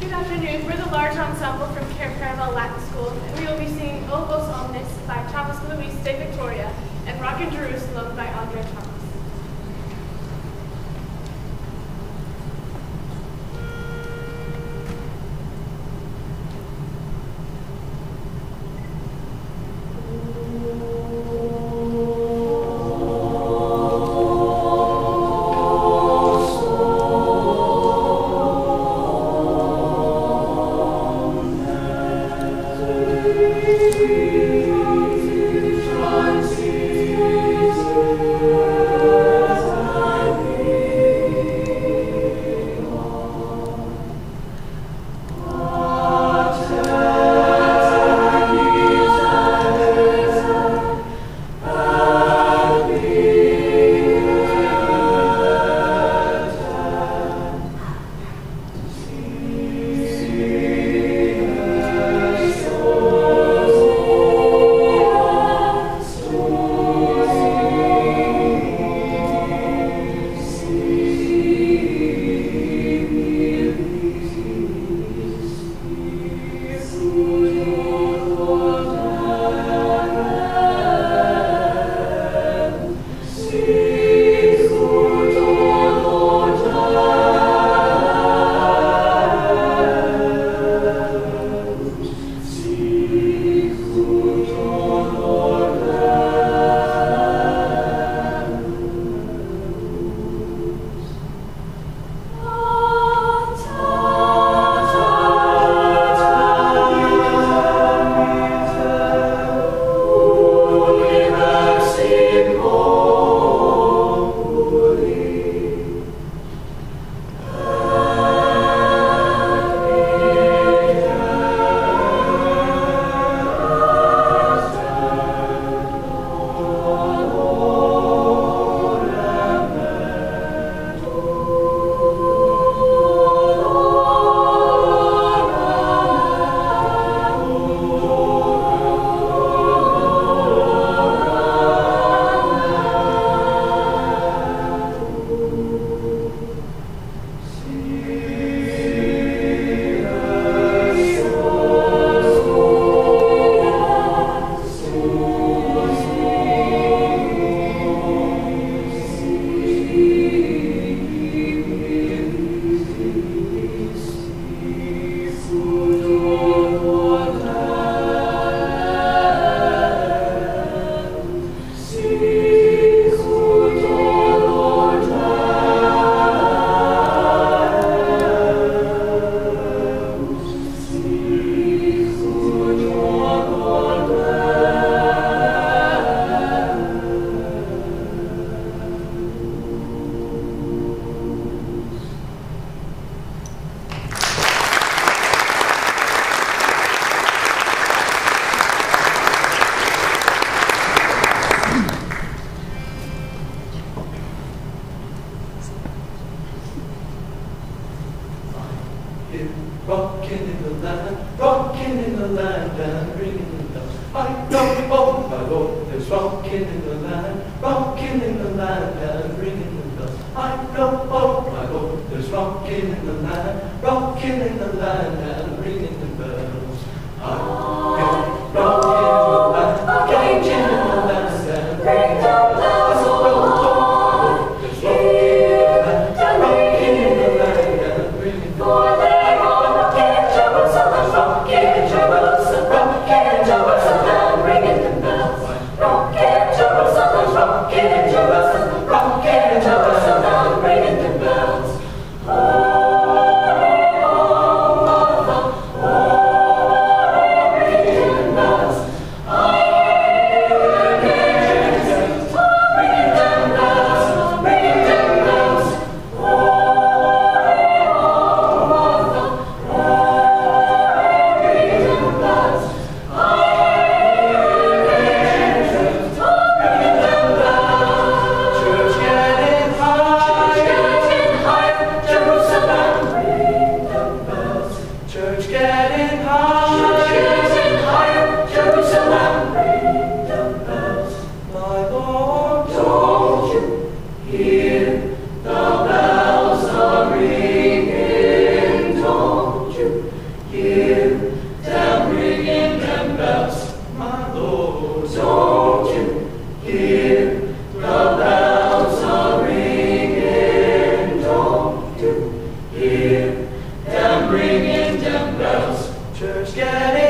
Good afternoon. We're the large ensemble from Cair Paravel Latin School, and we will be singing O Vos Omnes by Thomas Luis de Victoria and Rockin' Jerusalem by Andre Thomas. The ringing the bells. I know, oh my Lord, there's rocking in the land, rocking in the land, and ringing the bells. I know, oh my Lord, there's rocking in the land, rocking in the land, and ringing the bells. I ringing dumb bells. Church getting.